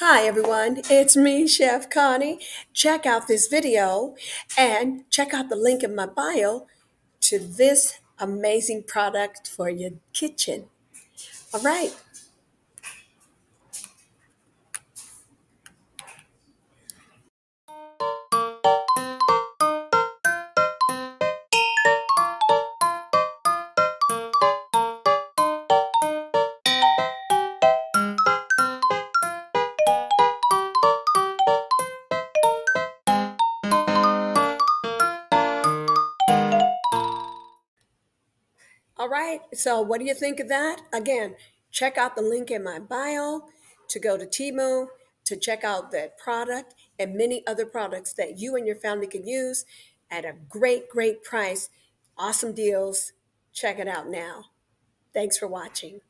Hi everyone, it's me, Chef Connie. Check out this video and check out the link in my bio to this amazing product for your kitchen. All right, all right. So, what do you think of that? Again, check out the link in my bio to go to Temu to check out that product and many other products that you and your family can use at a great, great price. Awesome deals. Check it out now. Thanks for watching.